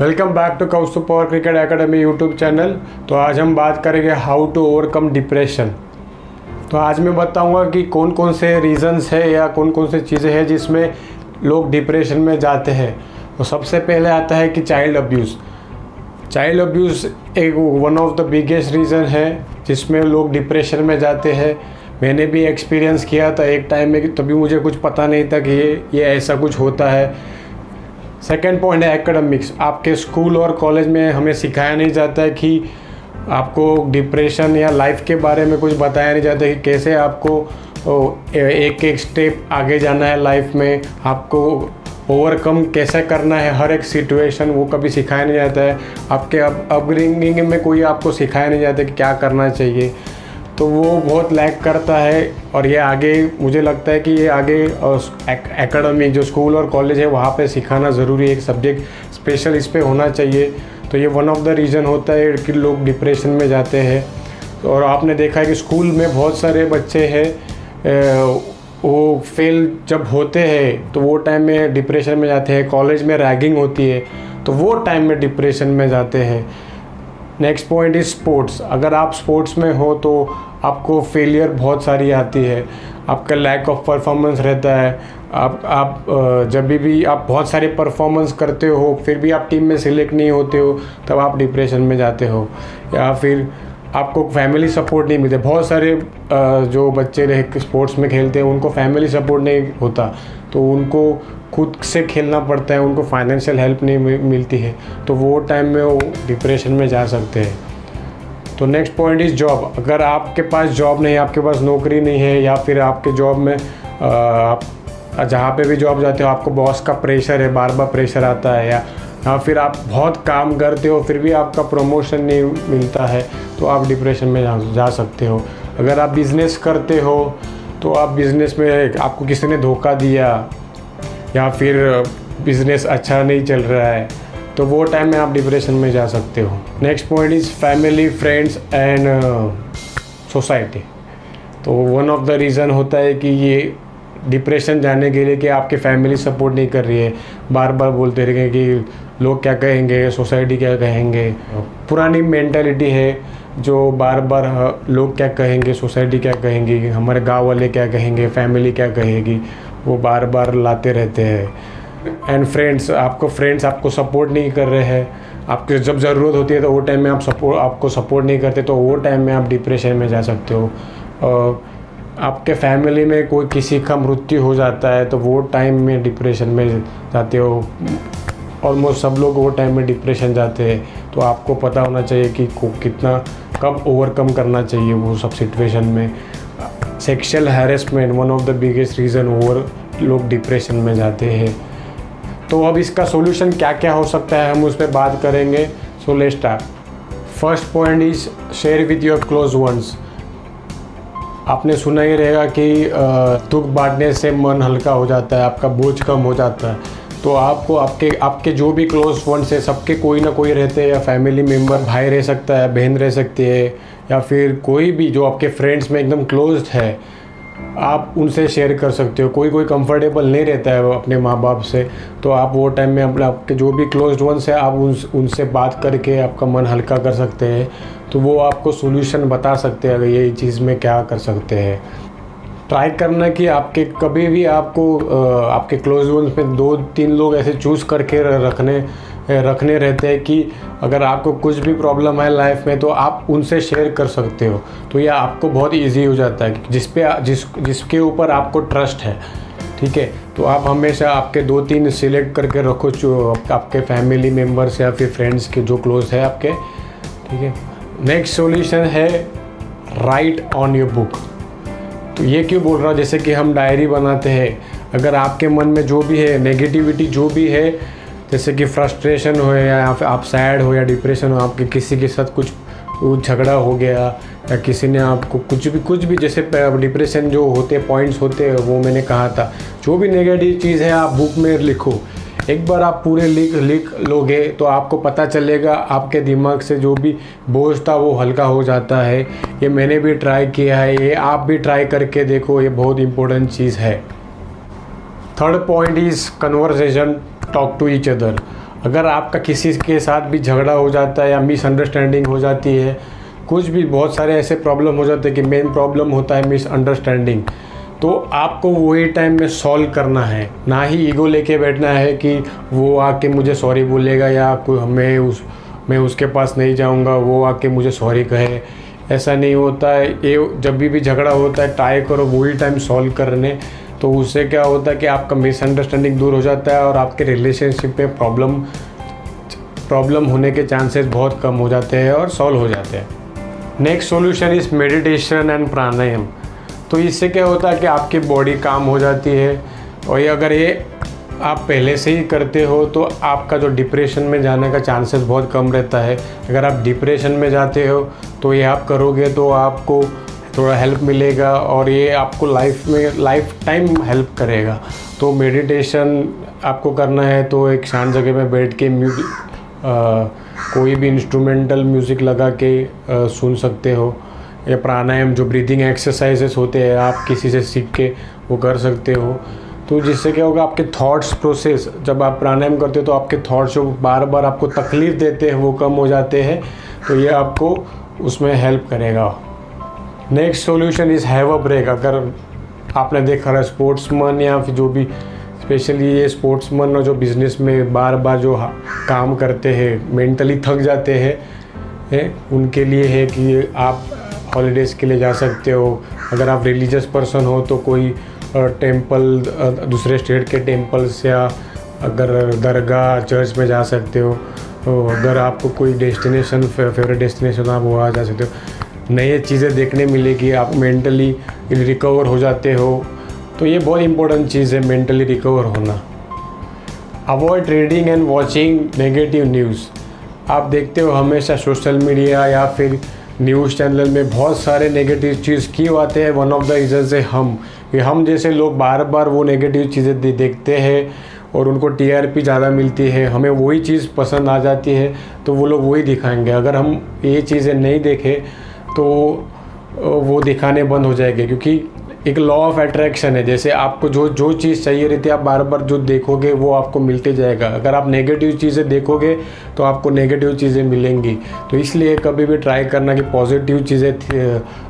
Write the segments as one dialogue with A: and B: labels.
A: Welcome back to कौस्तु power cricket academy YouTube channel तो आज हम बात करेंगे हाउ टू ओवरकम डिप्रेशन तो आज मैं बताऊँगा कि कौन कौन से रीजंस है या कौन कौन से चीज़ें हैं जिसमें लोग डिप्रेशन में जाते हैं। तो सबसे पहले आता है कि चाइल्ड अब्यूज़ चाइल्ड अब्यूज़ एक one of the biggest reason है जिसमें लोग डिप्रेशन में जाते हैं। मैंने भी एक्सपीरियंस किया था एक टाइम में तभी मुझे कुछ पता नहीं था कि ये ये ऐसा कुछ होता है। सेकेंड पॉइंट है एकेडमिक्स आपके स्कूल और कॉलेज में हमें सिखाया नहीं जाता है कि आपको डिप्रेशन या लाइफ के बारे में कुछ बताया नहीं जाता कि कैसे आपको एक एक स्टेप आगे जाना है लाइफ में, आपको ओवरकम कैसे करना है, हर एक सिचुएशन वो कभी सिखाया नहीं जाता है। आपके अब अपब्रिंगिंग में कोई आपको सिखाया नहीं जाता कि क्या करना चाहिए। तो वो बहुत लैक करता है और ये आगे मुझे लगता है कि ये आगे एकेडमी जो स्कूल और कॉलेज है, वहाँ पे सिखाना ज़रूरी है एक सब्जेक्ट स्पेशल इस पर होना चाहिए। तो ये वन ऑफ़ द रीज़न होता है कि लोग डिप्रेशन में जाते हैं। और आपने देखा है कि स्कूल में बहुत सारे बच्चे हैं वो फेल जब होते हैं तो वो टाइम में डिप्रेशन में जाते हैं कॉलेज में रैगिंग होती है तो वो टाइम में डिप्रेशन में जाते हैं। नेक्स्ट पॉइंट इज़ स्पोर्ट्स अगर आप स्पोर्ट्स में हो तो आपको फेलियर बहुत सारी आती है। आपका लैक ऑफ़ परफॉर्मेंस रहता है। आप आप जब भी भी आप बहुत सारे परफॉर्मेंस करते हो, फिर भी आप टीम में सिलेक्ट नहीं होते हो, तब आप डिप्रेशन में जाते हो। या फिर आपको फैमिली सपोर्ट नहीं मिलते। बहुत सारे जो बच्चे रहे स्पोर्ट्स में खेलते हैं, उनको फैमिली सपोर्ट नहीं होता। तो उनको खुद से खेलना पड़ता है उनको फाइनेंशियल हेल्प नहीं मिलती है तो वो टाइम में वो डिप्रेशन में जा सकते हैं। तो नेक्स्ट पॉइंट इज़ जॉब अगर आपके पास जॉब नहीं आपके पास नौकरी नहीं है या फिर आपके जॉब में आप जहाँ पे भी जॉब जाते हो आपको बॉस का प्रेशर है बार बार प्रेशर आता है या या फिर आप बहुत काम करते हो फिर भी आपका प्रमोशन नहीं मिलता है तो आप डिप्रेशन में जा, जा सकते हो। अगर आप बिज़नेस करते हो तो आप बिज़नेस में आपको किसी ने धोखा दिया या फिर बिज़नेस अच्छा नहीं चल रहा है तो वो टाइम में आप डिप्रेशन में जा सकते हो। Next point is family friends and society तो वन ऑफ़ द रीज़न होता है कि ये डिप्रेशन जाने के लिए कि आपकी फैमिली सपोर्ट नहीं कर रही है। बार बार बोलते रहेंगे कि लोग क्या कहेंगे सोसाइटी क्या कहेंगे। पुरानी मेंटालिटी है जो बार बार लोग क्या कहेंगे सोसाइटी क्या कहेंगी, हमारे गाँव वाले क्या कहेंगे फैमिली क्या कहेगी। वो बार बार लाते रहते हैं। एंड फ्रेंड्स आपको फ्रेंड्स आपको सपोर्ट नहीं कर रहे हैं। आपके जब ज़रूरत होती है तो वो टाइम में आप सपोर्ट आपको सपोर्ट नहीं करते तो वो टाइम में आप डिप्रेशन में जा सकते हो। आपके फैमिली में कोई किसी का मृत्यु हो जाता है तो वो टाइम में डिप्रेशन में जाते हो। ऑलमोस्ट सब लोग वो टाइम में डिप्रेशन जाते हैं। तो आपको पता होना चाहिए कि कितना, कब ओवरकम करना चाहिए वो सब सिचुएशन में। Sexual harassment one of the biggest reason over लोग डिप्रेशन में जाते हैं। तो अब इसका सोल्यूशन क्या क्या हो सकता है, हम उस पर बात करेंगे। So let start first point is share with your close ones आपने सुना ही रहेगा कि दुख बांटने से मन हल्का हो जाता है, आपका बोझ कम हो जाता है। तो आपको, आपके आपके जो भी क्लोज फ्रेंड्स है, सबके कोई ना कोई रहते हैं या फैमिली मेंबर भाई रह सकता है, बहन रह सकती है, या फिर कोई भी जो आपके फ्रेंड्स में एकदम क्लोज है, आप उनसे शेयर कर सकते हो। कोई कोई कंफर्टेबल नहीं रहता है अपने माँ बाप से। तो आप वो टाइम में अपने, आपके जो भी क्लोज वंस है, आप उन, उनसे बात करके आपका मन हल्का कर सकते हैं। तो वो आपको सोल्यूशन बता सकते हैं, अगर ये चीज़ में क्या कर सकते हैं। ट्राई करना कि आपके कभी भी आपको आपके क्लोज वंस में दो, तीन लोग ऐसे चूज़ करके रखने रखने रहते हैं कि अगर आपको कुछ भी प्रॉब्लम है लाइफ में तो आप उनसे शेयर कर सकते हो। तो यह आपको बहुत इजी हो जाता है जिस पे जिस, जिसके ऊपर आपको ट्रस्ट है, ठीक है? तो आप हमेशा आपके दो, तीन सिलेक्ट करके रखो जो आपके फैमिली मेंबर्स या फिर फ्रेंड्स के जो क्लोज है आपके, ठीक है? नेक्स्ट सॉल्यूशन है राइट ऑन योर बुक तो ये क्यों बोल रहा? जैसे कि हम डायरी बनाते हैं। अगर आपके मन में जो भी है नेगेटिविटी जो भी है, जैसे कि फ्रस्ट्रेशन हो या आप सैड हो या डिप्रेशन हो, आपके किसी के साथ कुछ झगड़ा हो गया या किसी ने आपको कुछ भी कुछ भी जैसे डिप्रेशन जो होते पॉइंट्स होते, वो मैंने कहा था। जो भी नेगेटिव चीज़ है, आप बुक में लिखो। एक बार आप पूरे लिख लिख लोगे तो आपको पता चलेगा, आपके दिमाग से जो भी बोझ था वो हल्का हो जाता है। ये मैंने भी ट्राई किया है, ये आप भी ट्राई करके देखो, ये बहुत इंपॉर्टेंट चीज़ है। Third point is conversation talk to each other अगर आपका किसी के साथ भी झगड़ा हो जाता है या मिसअंडरस्टैंडिंग हो जाती है, कुछ भी बहुत सारे ऐसे प्रॉब्लम हो जाते हैं कि मेन प्रॉब्लम होता है मिसअंडरस्टैंडिंग तो आपको वही टाइम में सॉल्व करना है। ना ही ईगो लेके बैठना है कि वो आके मुझे सॉरी बोलेगा या कोई मैं उस, मैं उसके पास नहीं जाऊँगा, वो आके मुझे सॉरी कहे। ऐसा नहीं होता है। ये जब भी भी झगड़ा होता है ट्राई करो वही टाइम सॉल्व करने। तो उससे क्या होता है कि आपका मिसअंडरस्टैंडिंग दूर हो जाता है और आपके रिलेशनशिप में प्रॉब्लम प्रॉब्लम होने के चांसेस बहुत कम हो जाते हैं और सॉल्व हो जाते हैं। Next solution is meditation and pranayama तो इससे क्या होता है कि आपकी बॉडी काम हो जाती है। और ये अगर ये आप पहले से ही करते हो तो आपका जो डिप्रेशन में जाने का चांसेस बहुत कम रहता है। अगर आप डिप्रेशन में जाते हो तो ये आप करोगे तो आपको थोड़ा हेल्प मिलेगा और ये आपको लाइफ में लाइफ टाइम हेल्प करेगा। तो मेडिटेशन आपको करना है तो एक शांत जगह में बैठ के म्यूज़िक कोई भी इंस्ट्रूमेंटल म्यूज़िक लगा के आ, सुन सकते हो। या प्राणायाम, जो ब्रीदिंग एक्सरसाइजेस होते हैं, आप किसी से सीख के वो कर सकते हो। तो जिससे क्या होगा, आपके थॉट्स प्रोसेस जब आप प्राणायाम करते हो तो आपके थॉट्स जो बार बार आपको तकलीफ़ देते हैं, वो कम हो जाते हैं तो ये आपको उसमें हेल्प करेगा। Next solution is have a break अगर आपने देखा है स्पोर्ट्समैन या फिर जो भी स्पेशली ये स्पोर्ट्समैन जो बिज़नेस में बार बार जो काम करते हैं मेंटली थक जाते हैं, है, उनके लिए है कि आप हॉलीडेज़ के लिए जा सकते हो। अगर आप रिलीजियस पर्सन हो तो कोई टेंपल दूसरे स्टेट के टेम्पल्स या अगर दरगाह चर्च में जा सकते हो। तो अगर आपको कोई डेस्टिनेशन फेवरेट डेस्टिनेशन आप वहाँ जा सकते हो। नई चीज़ें देखने मिलेगी, आप मेंटली रिकवर हो जाते हो। तो ये बहुत इंपॉर्टेंट चीज़ है मेंटली रिकवर होना। Avoid reading and watching negative news आप देखते हो हमेशा सोशल मीडिया या फिर न्यूज़ चैनल में बहुत सारे नेगेटिव चीज़ क्यों आते हैं? वन ऑफ़ द रीज़न से हम कि हम जैसे लोग बार बार वो नेगेटिव चीज़ें दे, देखते हैं और उनको टीआरपी ज़्यादा मिलती है हमें वही चीज़ पसंद आ जाती है तो वो लोग वही दिखाएँगे। अगर हम ये चीज़ें नहीं देखें तो वो दिखाने बंद हो जाएँगे क्योंकि एक लॉ ऑफ़ अट्रैक्शन है। जैसे आपको जो जो चीज़ चाहिए रहती है, आप बार बार जो देखोगे, वो आपको मिलते जाएगा। अगर आप नेगेटिव चीज़ें देखोगे तो आपको नेगेटिव चीज़ें मिलेंगी। तो इसलिए कभी भी ट्राई करना कि पॉजिटिव चीज़ें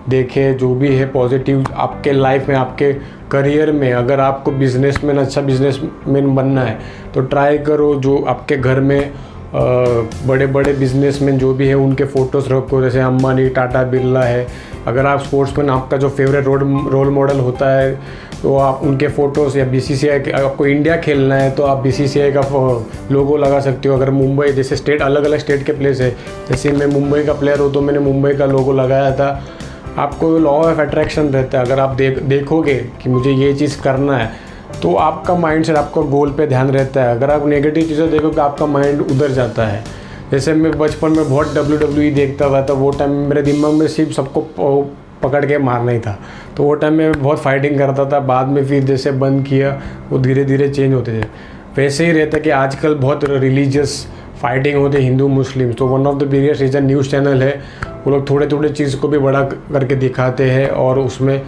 A: देखें, जो भी है पॉजिटिव आपके लाइफ में, आपके करियर में, अगर आपको बिजनेसमैन अच्छा बिजनेसमैन बनना है तो ट्राई करो जो आपके घर में बड़े बड़े बिजनेसमैन जो भी है, उनके फ़ोटोज़ रखो। जैसे अम्बानी टाटा बिरला है अगर आप स्पोर्ट्समैन आपका जो फेवरेट रोल रोल मॉडल होता है तो आप उनके फ़ोटोज़ या बी सी आपको इंडिया खेलना है तो आप बीसीसीआई का लोगो लगा सकते हो। अगर मुंबई, जैसे स्टेट अलग अलग स्टेट के प्लेस है। जैसे मैं मुंबई का प्लेयर हूँ तो मैंने मुंबई का लोगो लगाया था। आपको लॉ ऑफ़ अट्रैक्शन रहता है। अगर आप देख, देखोगे कि मुझे ये चीज़ करना है तो आपका माइंड सेट आपका गोल पे ध्यान रहता है। अगर आप नेगेटिव चीज़ें देखोगे, आपका माइंड उधर जाता है। जैसे मैं बचपन में बहुत डब्ल्यू डब्ल्यू ई देखता था तो वो टाइम मेरे दिमाग में सिर्फ़ सबको पकड़ के मारना ही था। तो वो टाइम में बहुत फाइटिंग करता था, बाद में फिर जैसे बंद किया, वो धीरे धीरे चेंज होते थे वैसे ही रहता कि आजकल बहुत रिलीजियस फाइटिंग होते हिंदू, मुस्लिम। तो one of the biggest reason news channel है, वो लोग थोड़े थोड़े चीज़ को भी बड़ा करके दिखाते हैं और उसमें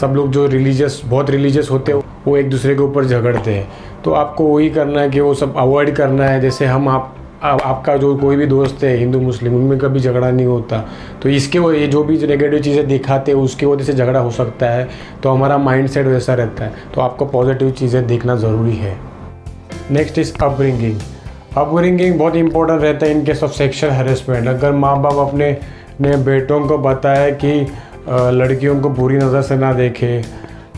A: सब लोग जो रिलीजियस बहुत रिलीजियस होते हैं, वो एक दूसरे के ऊपर झगड़ते हैं। तो आपको वही करना है कि वो सब अवॉइड करना है, जैसे हम आप आपका जो कोई भी दोस्त है, हिंदू, मुस्लिम, उनमें कभी झगड़ा नहीं होता। तो इसके वो, ये जो भी नेगेटिव चीज़ें दिखाते हैं, उसकी वजह से झगड़ा हो सकता है। तो हमारा माइंड सेट वैसा रहता है। तो आपको पॉजिटिव चीज़ें देखना ज़रूरी है। नेक्स्ट इज़ अपब्रिंगिंग अपब्रिंगिंग बहुत इंपॉर्टेंट रहता है इनके सब सेक्शुअल हेरेसमेंट अगर माँ बाप अपने ने बेटों को बताया कि लड़कियों को बुरी नज़र से ना देखे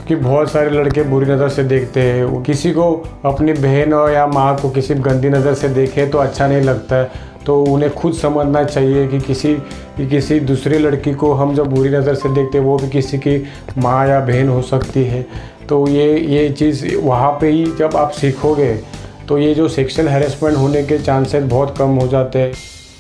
A: कि बहुत सारे लड़के बुरी नज़र से देखते हैं। किसी को अपनी बहन और या माँ को किसी गंदी नज़र से देखे तो अच्छा नहीं लगता है। तो उन्हें खुद समझना चाहिए कि किसी कि किसी दूसरी लड़की को हम जब बुरी नज़र से देखते हैं, वो भी किसी की माँ या बहन हो सकती है। तो ये ये चीज़ वहाँ पे ही जब आप सीखोगे तो ये जो सेक्शुअल हेरेसमेंट होने के चांसेस बहुत कम हो जाते हैं।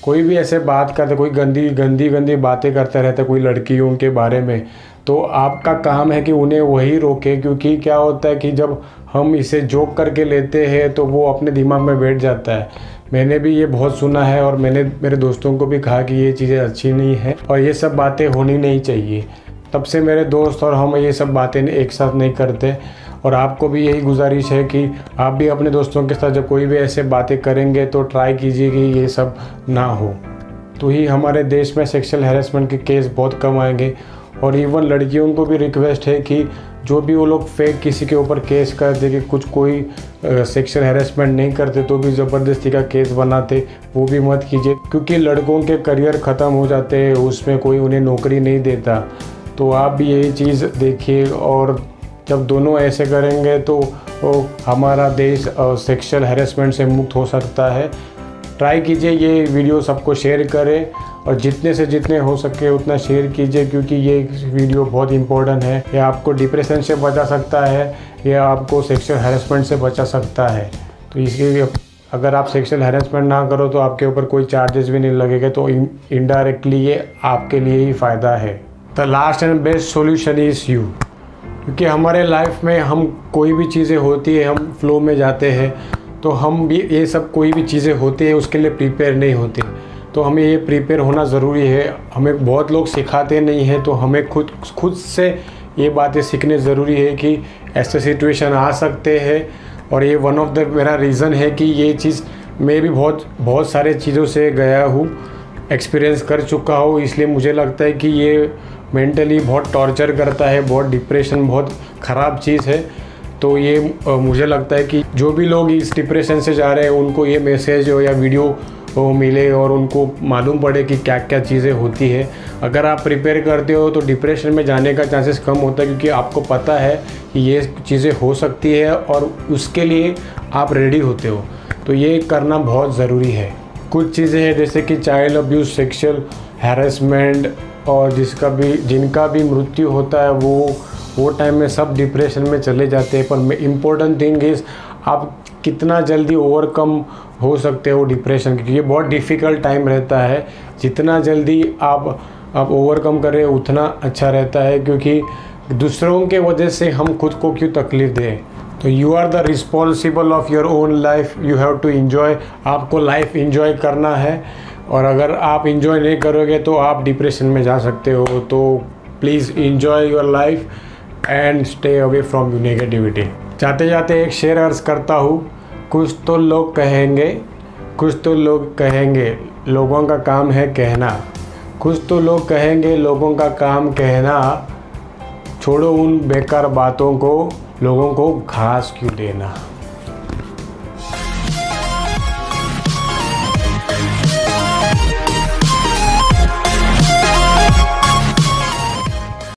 A: कोई भी ऐसे बात करते कोई गंदी गंदी गंदी बातें करते रहते कोई लड़कियों के बारे में तो आपका काम है कि उन्हें वही रोके, क्योंकि क्या होता है कि जब हम इसे जोक करके लेते हैं तो वो अपने दिमाग में बैठ जाता है। मैंने भी ये बहुत सुना है, और मैंने मेरे दोस्तों को भी कहा कि ये चीज़ें अच्छी नहीं है, और ये सब बातें होनी नहीं चाहिए। तब से मेरे दोस्त और हम ये सब बातें एक साथ नहीं करते, और आपको भी यही गुजारिश है कि आप भी अपने दोस्तों के साथ जब कोई भी ऐसे बातें करेंगे तो ट्राई कीजिए कि ये सब ना हो। तो ही हमारे देश में सेक्सुअल हैरेसमेंट के केस बहुत कम आएँगे और इवन लड़कियों को भी रिक्वेस्ट है कि जो भी वो लोग फेक किसी के ऊपर केस करते कि कुछ कोई सेक्सुअल हेरेसमेंट नहीं करते तो भी ज़बरदस्ती का केस बनाते, वो भी मत कीजिए। क्योंकि लड़कों के करियर ख़त्म हो जाते हैं, उसमें कोई उन्हें नौकरी नहीं देता। तो आप भी यही चीज़ देखिए और जब दोनों ऐसे करेंगे तो हमारा देश सेक्सुअल हैरेसमेंट से मुक्त हो सकता है। ट्राई कीजिए ये वीडियो सबको शेयर करें। और जितने से जितने हो सके उतना शेयर कीजिए, क्योंकि ये वीडियो बहुत इंपॉर्टेंट है। ये आपको डिप्रेशन से बचा सकता है, या आपको सेक्सुअल हैरेसमेंट से बचा सकता है। तो इसके अगर आप सेक्सुअल हैरेसमेंट ना करो तो आपके ऊपर कोई चार्जेस भी नहीं लगेगा। तो इनडायरेक्टली ये आपके लिए ही फ़ायदा है। The last and best solution is you क्योंकि हमारे लाइफ में हम कोई भी चीज़ें होती है, हम फ्लो में जाते हैं तो हम भी, ये सब कोई भी चीज़ें होती है, उसके लिए प्रिपेयर नहीं होते। तो हमें ये प्रिपेयर होना ज़रूरी है। हमें बहुत लोग सिखाते नहीं हैं तो हमें खुद खुद से ये बातें सीखने ज़रूरी है कि ऐसे सिचुएशन आ सकते हैं। और ये one of the major reason है कि ये चीज़ मैं भी बहुत बहुत सारे चीज़ों से गया हूँ एक्सपीरियंस कर चुका हूँ। इसलिए मुझे लगता है कि ये मेंटली बहुत टॉर्चर करता है, बहुत डिप्रेशन बहुत ख़राब चीज़ है। तो ये मुझे लगता है कि जो भी लोग इस डिप्रेशन से जा रहे हैं, उनको ये मैसेज हो या वीडियो वो मिले और उनको मालूम पड़े कि क्या क्या चीज़ें होती है। अगर आप प्रिपेयर करते हो तो डिप्रेशन में जाने का चांसेस कम होता है क्योंकि आपको पता है कि ये चीज़ें हो सकती है और उसके लिए आप रेडी होते हो। तो ये करना बहुत ज़रूरी है। कुछ चीज़ें हैं जैसे कि चाइल्ड अब्यूज़ सेक्शुअल हैरेसमेंट और जिसका भी, जिनका भी मृत्यु होता है वो वो टाइम में सब डिप्रेशन में चले जाते हैं। पर इम्पोर्टेंट थिंग इज़ आप कितना जल्दी ओवरकम हो सकते हो डिप्रेशन क्योंकि ये बहुत डिफ़िकल्ट टाइम रहता है। जितना जल्दी आप आप ओवरकम करें, उतना अच्छा रहता है। क्योंकि दूसरों के वजह से हम खुद को क्यों तकलीफ़ दें? तो you are the responsible of your own life you have to enjoy आपको लाइफ इन्जॉय करना है। और अगर आप इन्जॉय नहीं करोगे तो आप डिप्रेशन में जा सकते हो। तो please enjoy your life and stay away from you negativity जाते जाते एक शेयर अर्ज़ करता हूँ। कुछ तो लोग कहेंगे, कुछ तो लोग कहेंगे, लोगों का काम है कहना। कुछ तो लोग कहेंगे, लोगों का काम कहना। छोड़ो उन बेकार बातों को, लोगों को घास क्यों देना?